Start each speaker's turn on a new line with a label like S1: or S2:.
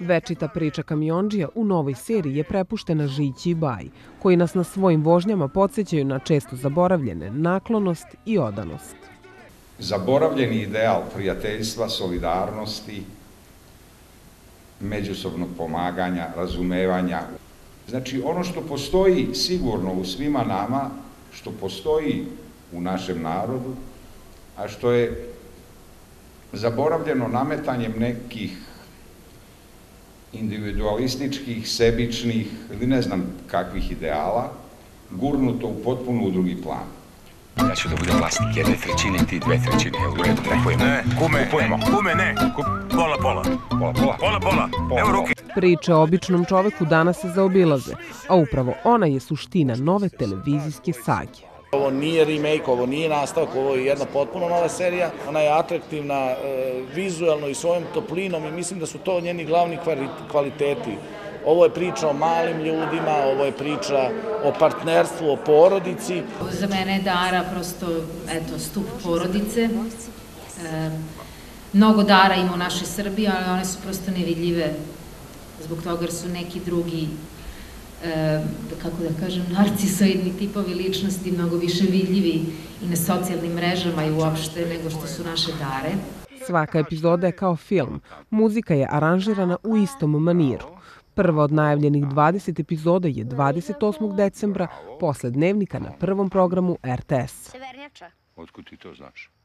S1: Večita priča kamionđija u novoj seriji je prepuštena Žići i Baji, koji nas na svojim vožnjama podsjećaju na često zaboravljene naklonost i odanost.
S2: Zaboravljeni ideal prijateljstva, solidarnosti, međusobnog pomaganja, razumevanja. Znači, ono što postoji sigurno u svima nama, što postoji u našem narodu, a što je zaboravljeno nametanjem nekih individualističkih, sebičnih ili ne znam kakvih ideala, gurnuto u potpuno u drugi plan.
S3: Ja ću da budem vlasnik jedne trećine, ti dve trećine, u redu? Kupujemo.
S4: Ne, kume,
S3: Kupujemo.
S4: kume ne, Kup, pola, pola,
S3: Pola, pola.
S4: pola, pola,
S3: Pola,
S4: evo ruke.
S1: Priče o običnom čoveku danas se zaobilaze, a upravo ona je suština nove televizijske sage.
S5: Ovo nije remake, ovo nije nastavak, ovo je jedna potpuno nova serija. Ona je atraktivna e, vizualno i svojom toplinom i mislim da su to njeni glavni kvaliteti. Ovo je priča o malim ljudima, ovo je priča o partnerstvu, o porodici.
S6: Za mene je Dara prosto, eto, stup porodice. E, mnogo Dara ima u našoj Srbiji, ali one su prosto nevidljive zbog toga jer su neki drugi e, kako da kažem, narcisoidni tipovi ličnosti mnogo više vidljivi i na socijalnim mrežama i uopšte nego što su naše Dare.
S1: Svaka epizoda je kao film. Muzika je aranžirana u istom maniru. Prva od najavljenih 20 epizoda je 28. decembra posle dnevnika na prvom programu RTS.
S3: Otkud ti to znaš?